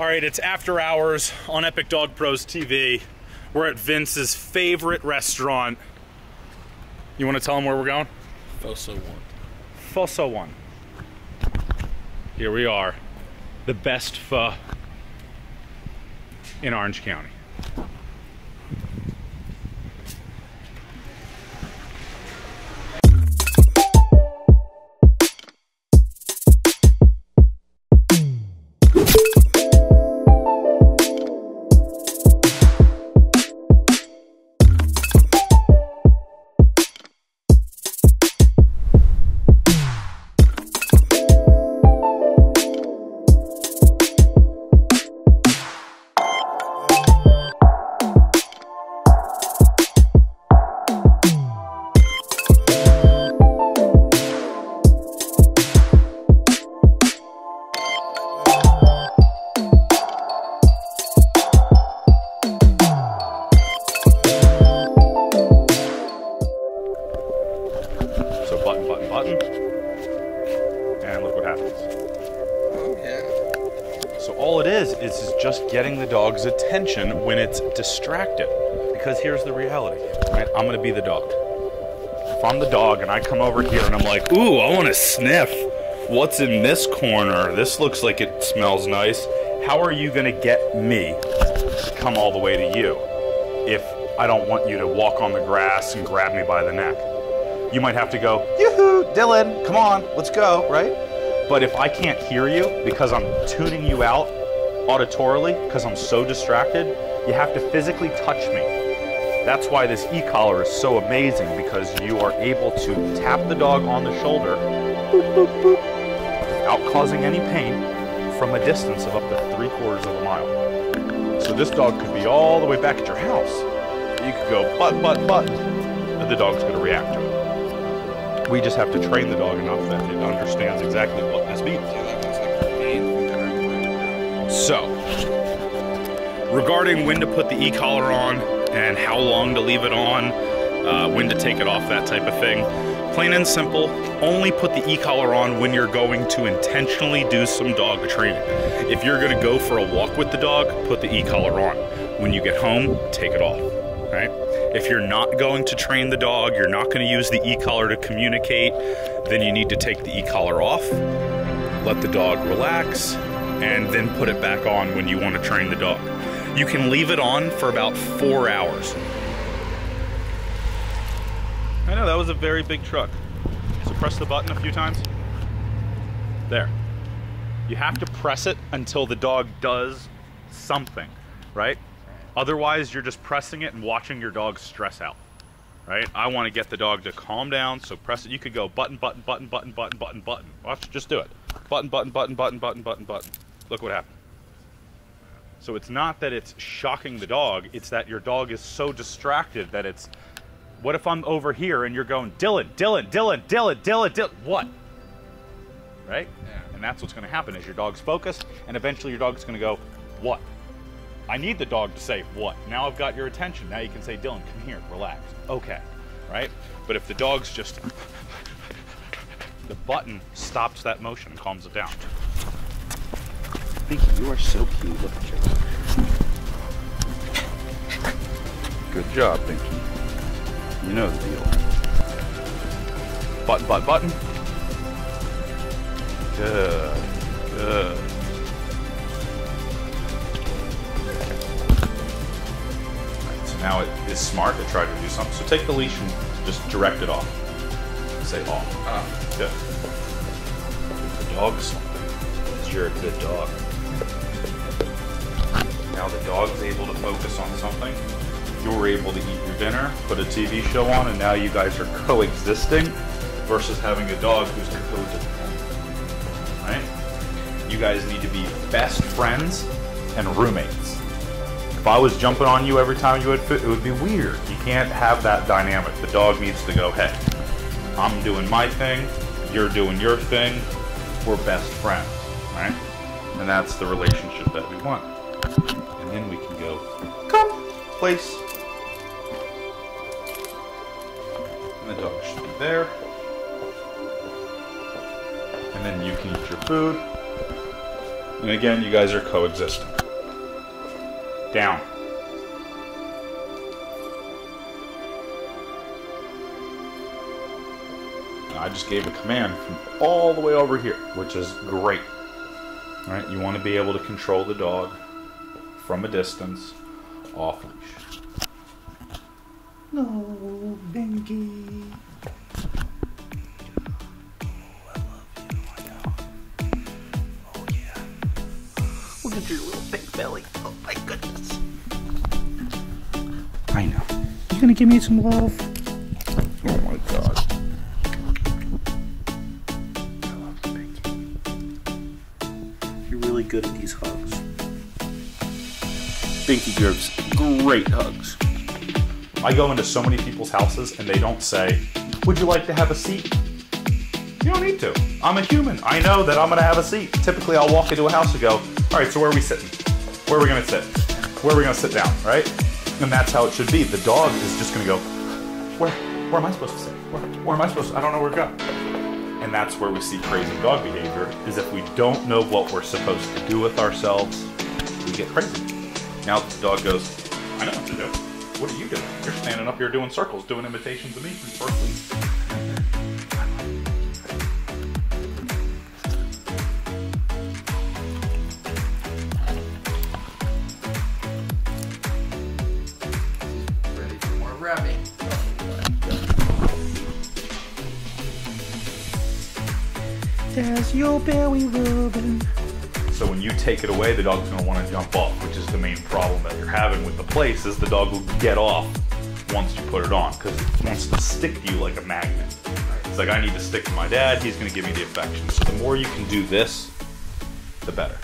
All right, it's after hours on Epic Dog Pros TV. We're at Vince's favorite restaurant. You want to tell him where we're going? Fosso one. Fosso One. Here we are, the best pho in Orange County. Button, button. And look what happens. Oh yeah. So all it is is, is just getting the dog's attention when it's distracted. Because here's the reality, right? I'm gonna be the dog. If I'm the dog and I come over here and I'm like, ooh, I wanna sniff what's in this corner. This looks like it smells nice. How are you gonna get me to come all the way to you if I don't want you to walk on the grass and grab me by the neck? You might have to go, yoo-hoo, Dylan, come on, let's go, right? But if I can't hear you because I'm tuning you out auditorily because I'm so distracted, you have to physically touch me. That's why this e-collar is so amazing because you are able to tap the dog on the shoulder boop, boop, boop, without causing any pain from a distance of up to three quarters of a mile. So this dog could be all the way back at your house. You could go butt, butt, butt, and the dog's going to react to it. We just have to train the dog enough that it understands exactly what this means. So, regarding when to put the e-collar on and how long to leave it on, uh, when to take it off, that type of thing, plain and simple, only put the e-collar on when you're going to intentionally do some dog training. If you're going to go for a walk with the dog, put the e-collar on. When you get home, take it off, right? If you're not going to train the dog, you're not going to use the e-collar to communicate, then you need to take the e-collar off, let the dog relax, and then put it back on when you want to train the dog. You can leave it on for about four hours. I know, that was a very big truck. So press the button a few times. There. You have to press it until the dog does something, right? Otherwise, you're just pressing it and watching your dog stress out, right? I want to get the dog to calm down, so press it. You could go button, button, button, button, button, button, button. Watch, just do it. Button, button, button, button, button, button, button. Look what happened. So it's not that it's shocking the dog, it's that your dog is so distracted that it's, what if I'm over here and you're going, Dylan, Dylan, Dylan, Dylan, Dylan, Dylan, what? Right? Yeah. And that's what's going to happen is your dog's focused, and eventually your dog's going to go, what? I need the dog to say what. Now I've got your attention. Now you can say, Dylan, come here, relax. Okay, right? But if the dog's just, the button stops that motion and calms it down. Binky, you are so cute. Look at you. Good job, Binky. You know the deal. Button, button, button. Good. Good. Now it is smart to try to do something. So take the leash and just direct it off. Say off. Ah, Good. The dog something. Because you're a good dog. Now the dog's able to focus on something. You're able to eat your dinner, put a TV show on, and now you guys are coexisting versus having a dog who's codependent. Right? You guys need to be best friends and roommates. If I was jumping on you every time you had food, it would be weird. You can't have that dynamic. The dog needs to go, hey, I'm doing my thing, you're doing your thing, we're best friends, right? And that's the relationship that we want. And then we can go, come, place. And the dog should be there. And then you can eat your food. And again, you guys are coexisting. Down. And I just gave a command from all the way over here, which is great. All right, you want to be able to control the dog from a distance, off leash. No, Binky. Look at your little big belly. Oh I know. You gonna give me some love? Oh my god. You're really good at these hugs. Binky gives great hugs. I go into so many people's houses and they don't say, Would you like to have a seat? You don't need to. I'm a human. I know that I'm gonna have a seat. Typically, I'll walk into a house and go, All right, so where are we sitting? Where are we gonna sit? Where are we gonna sit down, right? And that's how it should be. The dog is just gonna go, Where? Where am I supposed to sit? Where, where am I supposed to? I don't know where to go. And that's where we see crazy dog behavior, is if we don't know what we're supposed to do with ourselves, we get crazy. Now the dog goes, I know what to do. What are you doing? You're standing up here doing circles, doing imitations of me from first There's your belly rubbing. So when you take it away, the dog's gonna want to jump off, which is the main problem that you're having with the place. Is the dog will get off once you put it on because it wants to stick to you like a magnet. It's like I need to stick to my dad. He's gonna give me the affection. So the more you can do this, the better.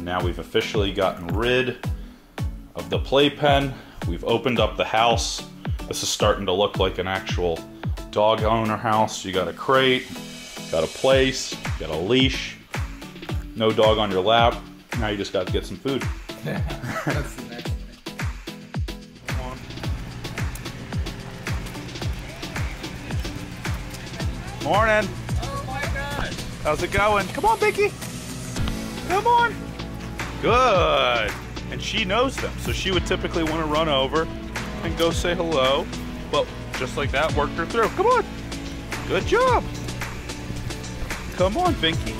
Now we've officially gotten rid of the playpen. We've opened up the house. This is starting to look like an actual dog owner house. You got a crate, got a place, got a leash, no dog on your lap. Now you just got to get some food. That's the next thing. Morning. Oh my gosh. How's it going? Come on, Vicky. Come on. Good. And she knows them, so she would typically want to run over and go say hello. Well, just like that, worked her through. Come on. Good job. Come on, Binky.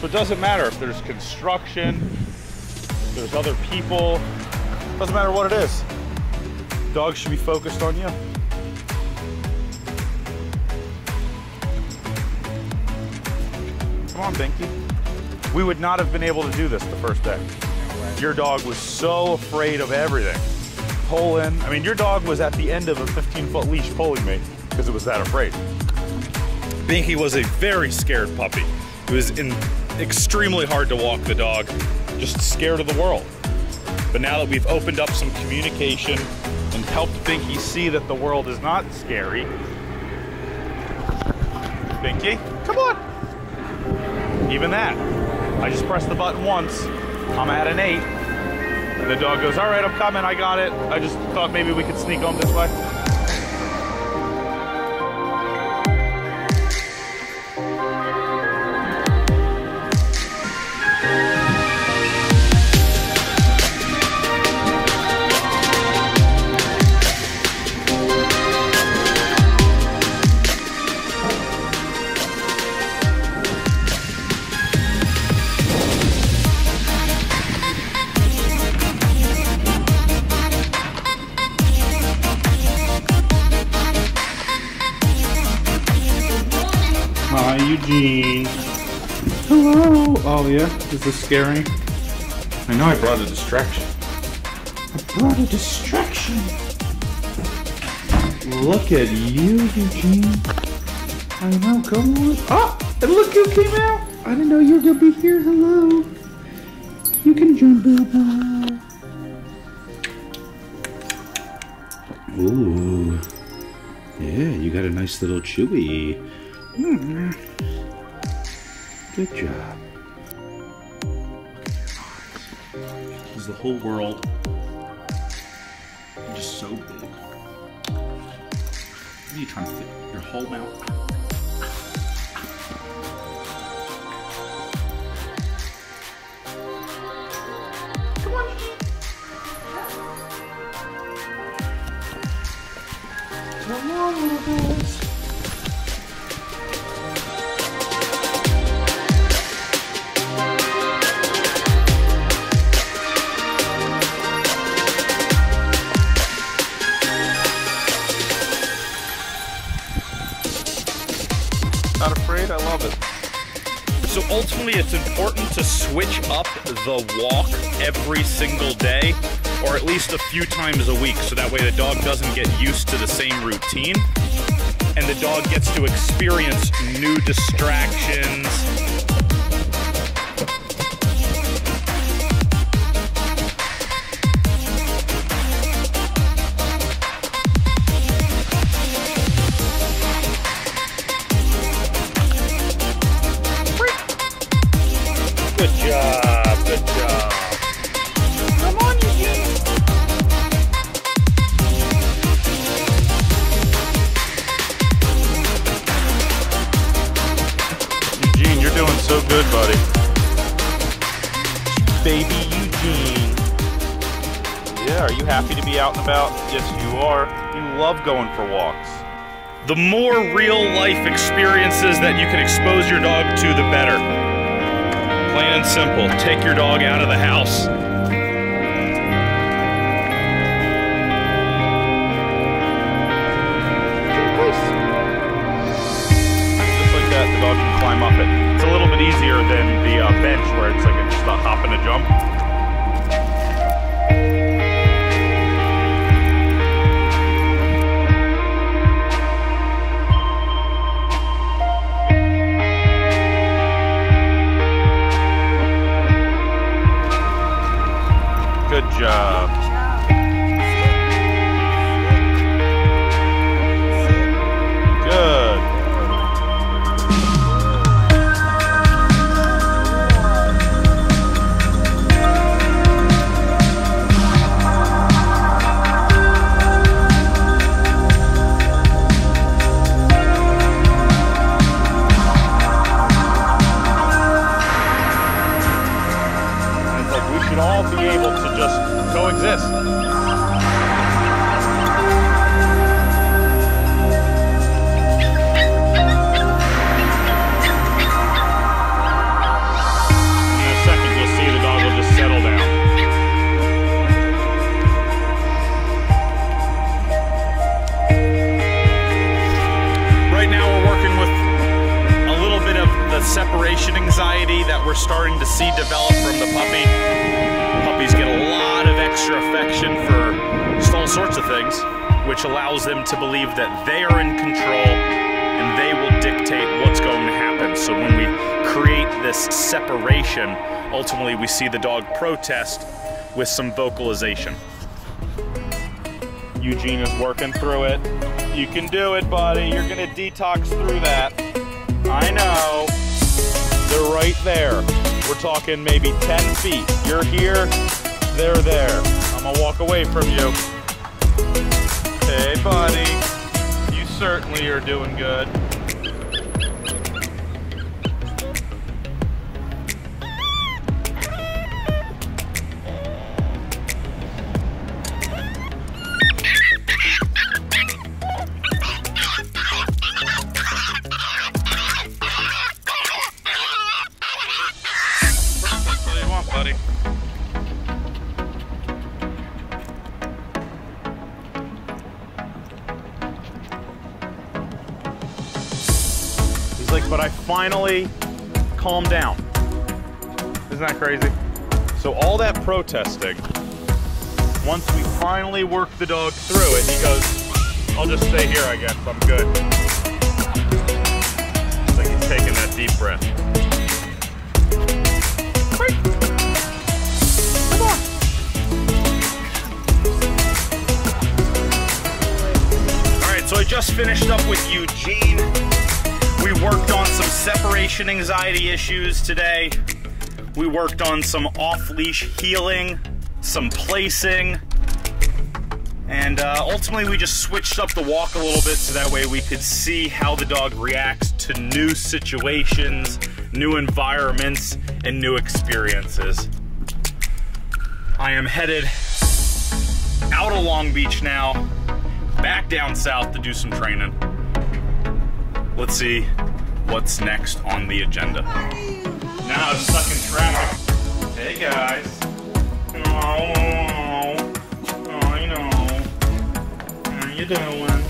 So it doesn't matter if there's construction, there's other people. Doesn't matter what it is. Dogs should be focused on you. Come on, Binky. We would not have been able to do this the first day. Your dog was so afraid of everything. Pulling. I mean, your dog was at the end of a 15 foot leash pulling me because it was that afraid. Binky was a very scared puppy. It was in, extremely hard to walk the dog, just scared of the world. But now that we've opened up some communication and helped Binky see that the world is not scary, Binky, come on. Even that. I just pressed the button once. I'm at an eight. And the dog goes, All right, I'm coming. I got it. I just thought maybe we could sneak home this way. Is this scary? I know I brought a distraction. I brought a distraction. Look at you, Eugene. I know, come on. Oh, and look who came out. I didn't know you were going to be here. Hello. You can join Bubba. Ooh. Yeah, you got a nice little chewy. Hmm. Good job. the whole world. Just so big. What are you trying to fit? Your whole mouth? So ultimately, it's important to switch up the walk every single day, or at least a few times a week, so that way the dog doesn't get used to the same routine, and the dog gets to experience new distractions. Out and about? Yes, you are. You love going for walks. The more real life experiences that you can expose your dog to, the better. Plain and simple. Take your dog out of the house. Just like that, the dog can climb up it. It's a little bit easier than the uh, bench where it's like a, just a hop and a jump. Allows them to believe that they are in control and they will dictate what's going to happen. So when we create this separation, ultimately we see the dog protest with some vocalization. Eugene is working through it. You can do it, buddy. You're gonna detox through that. I know. They're right there. We're talking maybe 10 feet. You're here, they're there. I'm gonna walk away from you. Hey, buddy. You certainly are doing good. Finally calmed down. Isn't that crazy? So all that protesting, once we finally work the dog through it, he goes, I'll just stay here, I guess. I'm good. It's like he's taking that deep breath. Come on. All right, so I just finished up with Eugene. We worked on some separation anxiety issues today. We worked on some off leash heeling, some placing. And uh, ultimately, we just switched up the walk a little bit so that way we could see how the dog reacts to new situations, new environments, and new experiences. I am headed out of Long Beach now, back down south to do some training. Let's see what's next on the agenda. Now I'm stuck in traffic. Hey guys. Oh, oh, oh, I know. How you doing?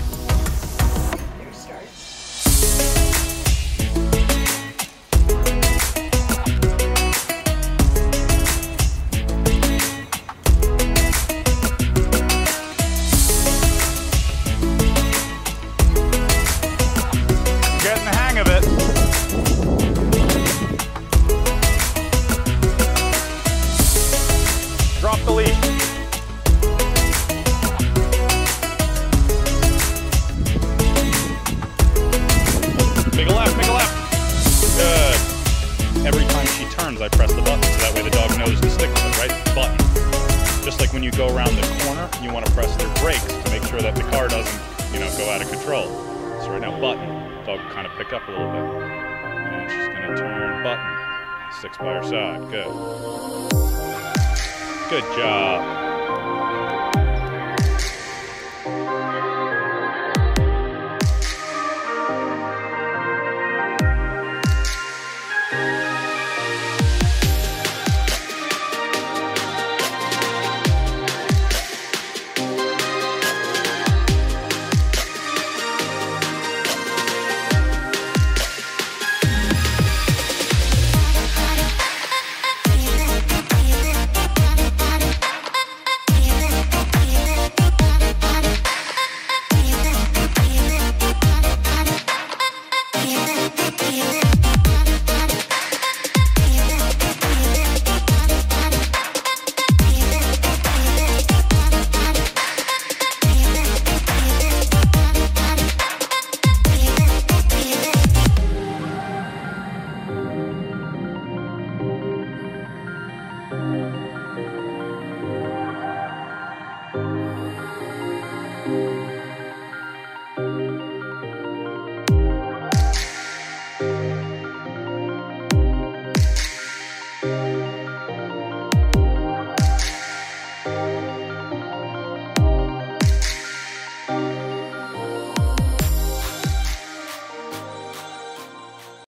Just like when you go around the corner, you want to press your brakes to make sure that the car doesn't, you know, go out of control. So right now, button. Dog kind of pick up a little bit. And she's going to turn button. Sticks by her side. Good. Good job.